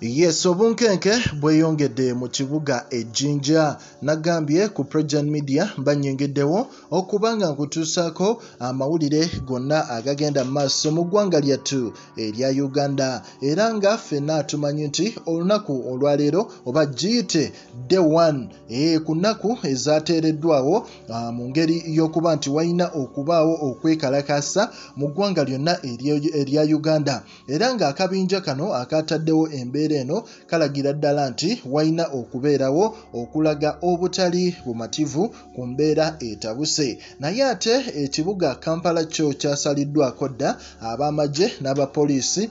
yes obunkenke bweyongedde mu kibuga ejjinja nagambye ku progen media banyengeddewo okuba nga nkutuusaako amawulire gonna agagenda mu maaso mu ggwanga lyattu erya uganda. Era nga ffenna tumanyi nti olunaku olwaleero oba giyite day one e, ku nnaku ezateereddwawo mu ngeri y'okuba nti walina okubaawo okwekalakasa mu ggwanga lyonna erya uganda. Era ng'akabinja kano akataddewo embeera eno kalagira ddala nti walina okubeerawo okulaga obutali bumativu ku mbeera etabuse. Naye ate ekibuga kampala kyo kyasaliddwako dda ab'amagye n'abapoliisi.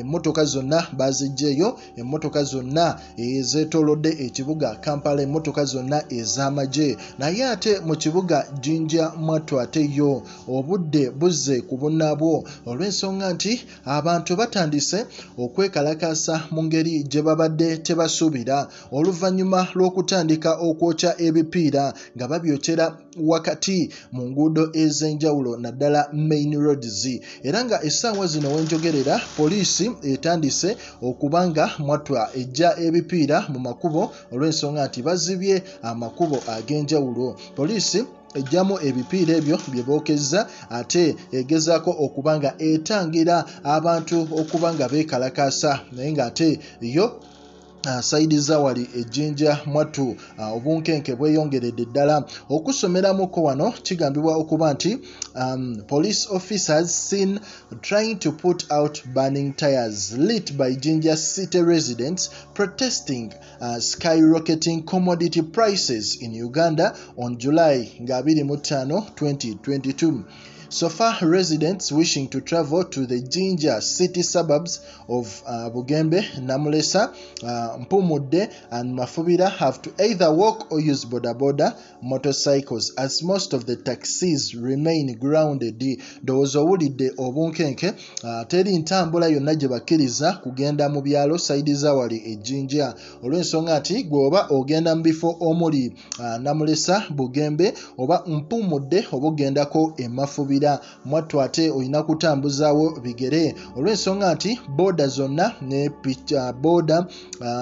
Emmotoka zonna baziggyeyo emmotoka zonna ezeetoolodde ekibuga kampala emmotoka zonna ez'amagye. Naye ate mu kibuga jinja mwattu ate yo obudde buzze ku bunnaabwo olw'ensonga nti abantu batandise okwekalakasa mu ngeri gye babadde tebasuubira. Oluvannyuma lw'okutandika okwokya ebipiira nga babyokera wakati mu nguudo ez'enjawulo naddala main roads. Era nga essaawa zino wenjogerera poliisi etandise okuba nga mwatwa ejja ebipiira mu makubo olw'ensonga nti bazibye amakubo ag'enjawulo. Poliisi ejjamu ebipiira ebyo bye bookezza ate egezaako okuba nga etangira abantu okuba nga beekalakaasa naye ng'ate yo asaidiza wali ejjinja mwattu obunkenke bweyongeredde ddala. Okusomeramuko wano kigambibwa okuba nti um, police officers seen trying to put out burning tires lit by jinja city residents protesting uh, skyrocketing commodity prices in uganda on july nga 25 2022 So far, residents wishing to travel to the Jinja city suburbs of uh, Bugembe, Namulesa, uh, Mpumude, and Mafubira have to either walk or use boda boda motorcycles, as most of the taxis remain grounded. ndowooza owulidde obunkenke uh, teri ntambula yonna gye bakkiriza kugenda mu byalo sayidi za wali ejjinja. Olw'ensonga nti gweoba ogenda mu bifo omuli uh, namulesa bugembe oba mpumudde oba ogendako emafubira. Mwattu ate olina kutambuzaawo bigere. Olw'ensonga nti booda zonna ne booda um,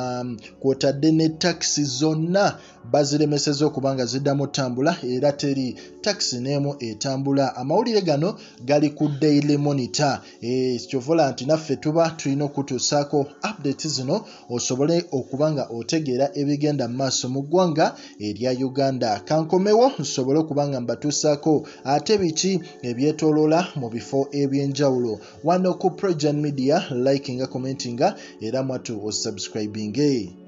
kwotadde ne takisi zonna baziremeseza okuba nga ziddamu ttambula era teri takisi n'emu etambula. Amawulire gano gali ku daily monitor. E, kyovola nti naffe tuba tulina okutuusaako update zino osobole okuba nga otegeera ebigenda mu maaso mu ggwanga erya uganda. Kankomewo nsobole okuba nga mbatuusaako ate biki ebyetooloola mu bifo eby'enjawulo. Wano ku progen media likinga commentinga era mwatu ninguém.